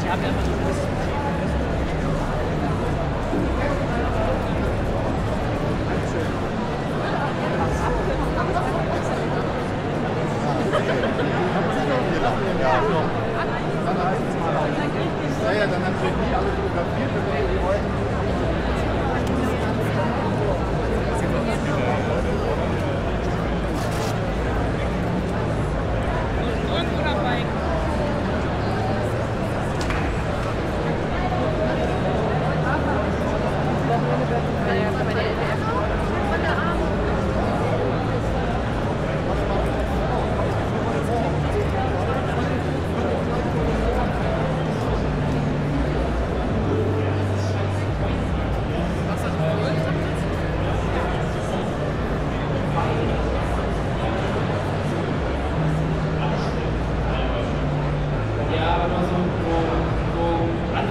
die haben ja immer so großes Ja, ja, dann haben wir nie alle fotografiert.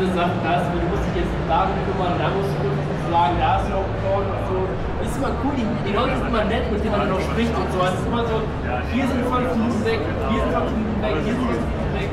Da ist, du musst dich jetzt darum kümmern, da musst du sagen, da hast du noch Frauen und so. Ist immer cool, die, die Leute sind immer nett, mit denen man noch spricht und so. Es ist immer so, hier sind fünf Minuten weg, hier sind fünf Minuten weg, hier sind fünf Minuten weg.